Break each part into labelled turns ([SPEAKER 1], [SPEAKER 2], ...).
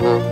[SPEAKER 1] Thank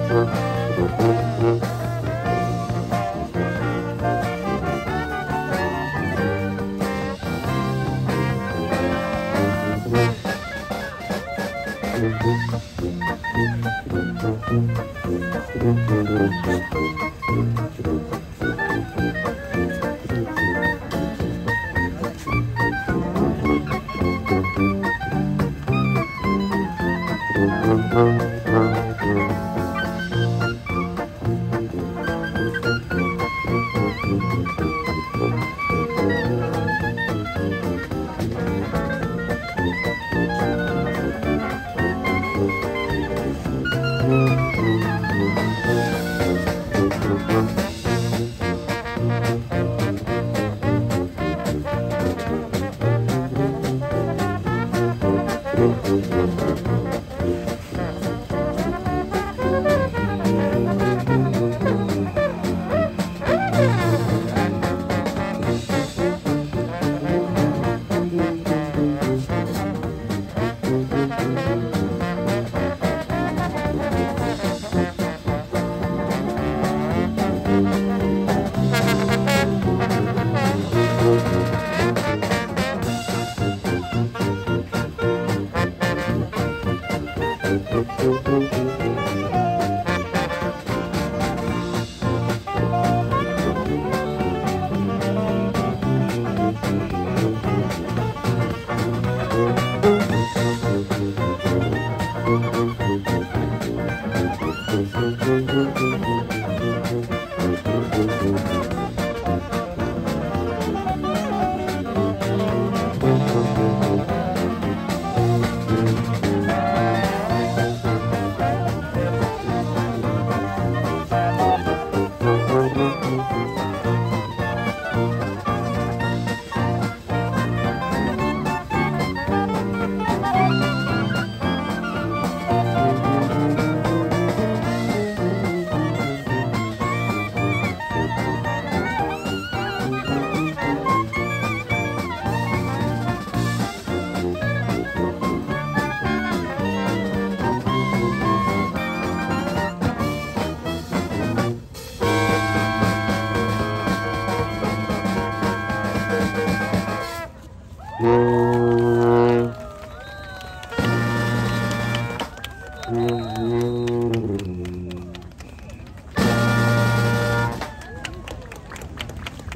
[SPEAKER 1] Música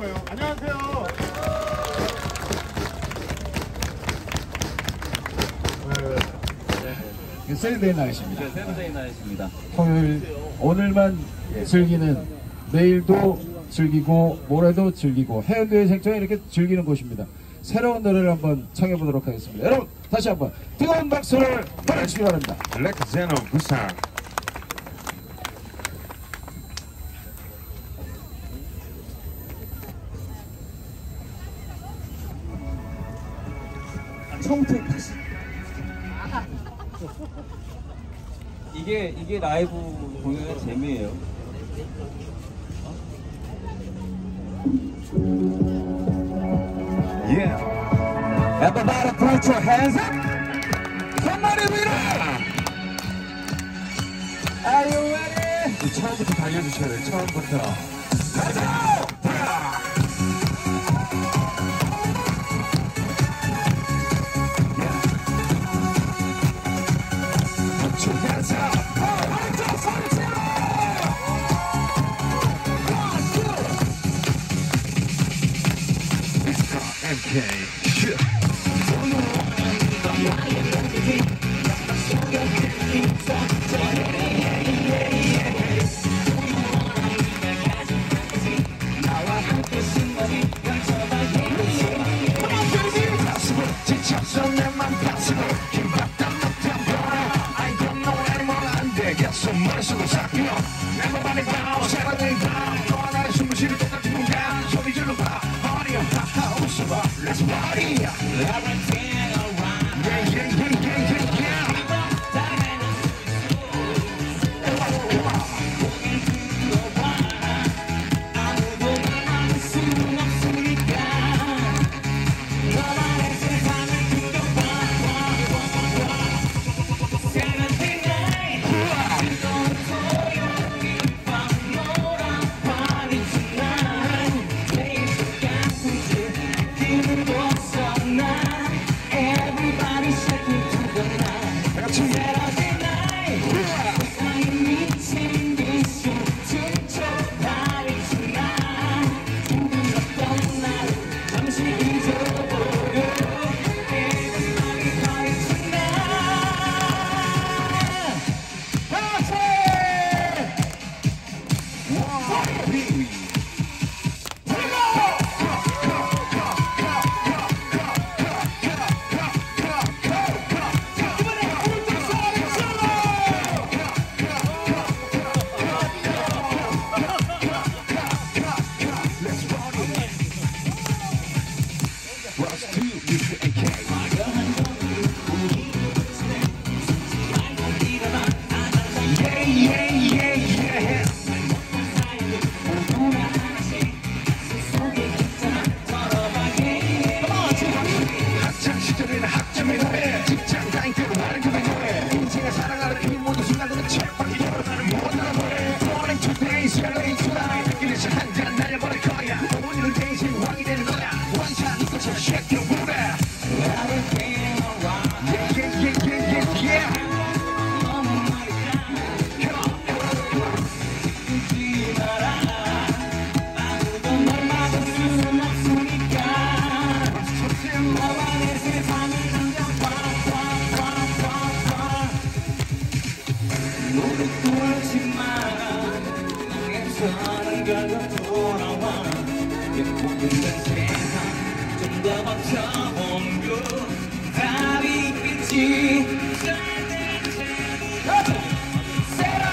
[SPEAKER 1] 집사라고요. 안녕하세요.
[SPEAKER 2] 네, 세븐데이 나이십니다.
[SPEAKER 3] 네, 세븐데이 나이트입니다.
[SPEAKER 2] 토요일 오늘만 즐기는 내일도 즐기고 모레도 즐기고 해운대의 생처에 이렇게 즐기는 곳입니다. 새로운 노래를 한번 청해 보도록 하겠습니다. 여러분 다시 한번 뜨거운 박수를 보내주시기 바랍니다.
[SPEAKER 4] 레크제노 부산
[SPEAKER 3] 처음부터 다시. 이게 이게 라이브 공연의 재미예요.
[SPEAKER 4] Yeah Everybody put your hands up 손머리 위로 Are you ready? 처음부터 달려주셔야 돼요 처음부터 가자!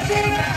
[SPEAKER 5] Argentina!